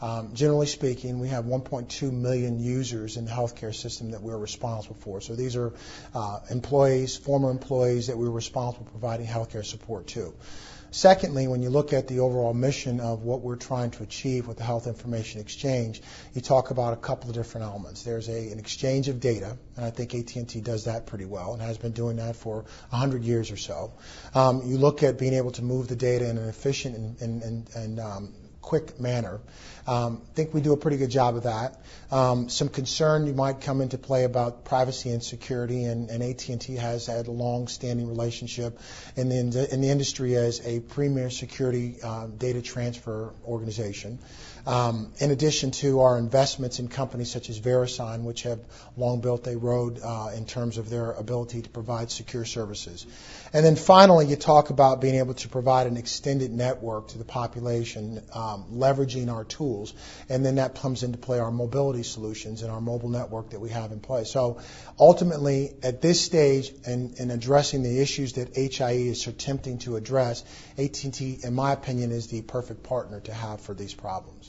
Um, generally speaking, we have 1.2 million users in the healthcare system that we're responsible for. So these are uh, employees, former employees that we're responsible for providing healthcare support to. Secondly, when you look at the overall mission of what we're trying to achieve with the Health Information Exchange, you talk about a couple of different elements. There's a, an exchange of data, and I think AT&T does that pretty well and has been doing that for 100 years or so. Um, you look at being able to move the data in an efficient and, and, and, and um, quick manner. Um, I think we do a pretty good job of that. Um, some concern you might come into play about privacy and security, and, and AT&T has had a long-standing relationship in the in the industry as a premier security uh, data transfer organization. Um, in addition to our investments in companies such as VeriSign, which have long built a road uh, in terms of their ability to provide secure services. And then finally, you talk about being able to provide an extended network to the population, um, leveraging our tools, and then that comes into play our mobility solutions and our mobile network that we have in place. So ultimately, at this stage, in, in addressing the issues that HIE is attempting to address, AT&T, in my opinion, is the perfect partner to have for these problems.